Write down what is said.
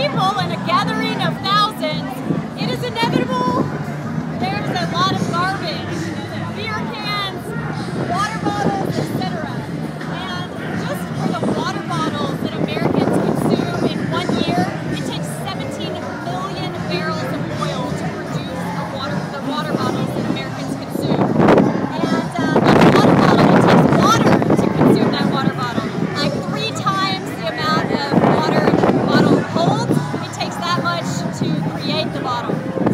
people and a gathering of thousands the bottom.